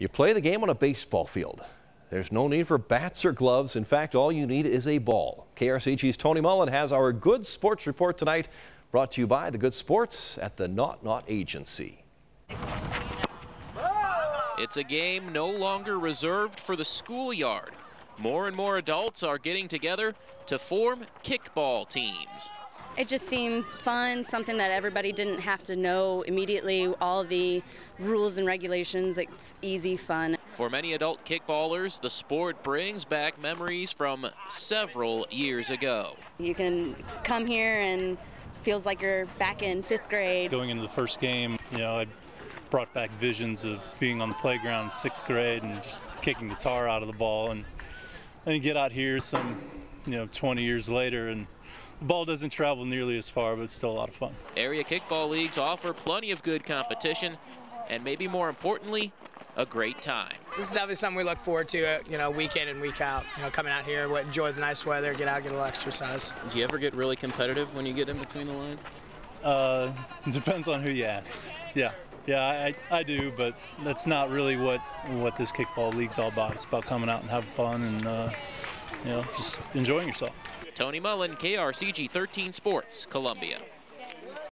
You play the game on a baseball field. There's no need for bats or gloves. In fact, all you need is a ball. KRCG's Tony Mullen has our Good Sports Report tonight, brought to you by the Good Sports at the Not Not Agency. It's a game no longer reserved for the schoolyard. More and more adults are getting together to form kickball teams. It just seemed fun, something that everybody didn't have to know immediately, all the rules and regulations. It's easy, fun. For many adult kickballers, the sport brings back memories from several years ago. You can come here and feels like you're back in fifth grade. Going into the first game, you know, I brought back visions of being on the playground in sixth grade and just kicking the tar out of the ball. And then you get out here some, you know, 20 years later and the ball doesn't travel nearly as far, but it's still a lot of fun. Area kickball leagues offer plenty of good competition and maybe more importantly, a great time. This is definitely something we look forward to, uh, you know, week in and week out. You know, coming out here, enjoy the nice weather, get out, get a little exercise. Do you ever get really competitive when you get in between the lines? Uh, depends on who you ask. Yeah, yeah, I, I do, but that's not really what what this kickball league's all about. It's about coming out and having fun and uh, you know just enjoying yourself. Tony Mullen, KRCG 13 Sports, Columbia.